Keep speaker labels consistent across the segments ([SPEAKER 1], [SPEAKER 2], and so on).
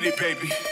[SPEAKER 1] get it, baby.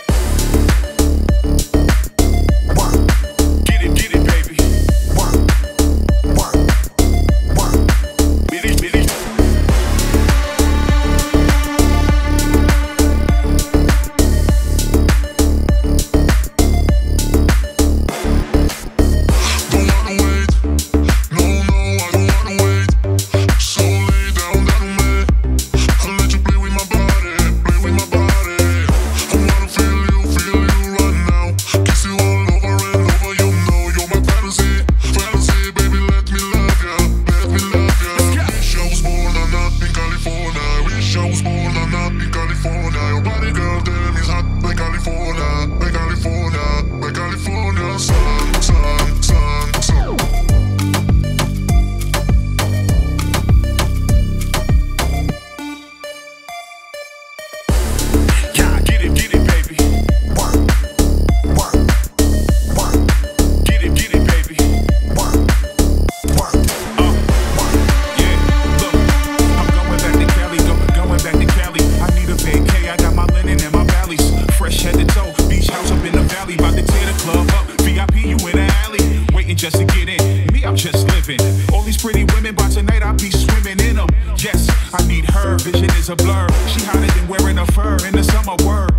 [SPEAKER 2] is
[SPEAKER 1] a blur. She hotter than wearing a fur in the summer word.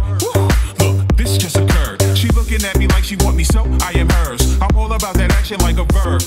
[SPEAKER 1] Look, this just occurred. She looking at me like she want me, so I am hers. I'm all about that action like a verb.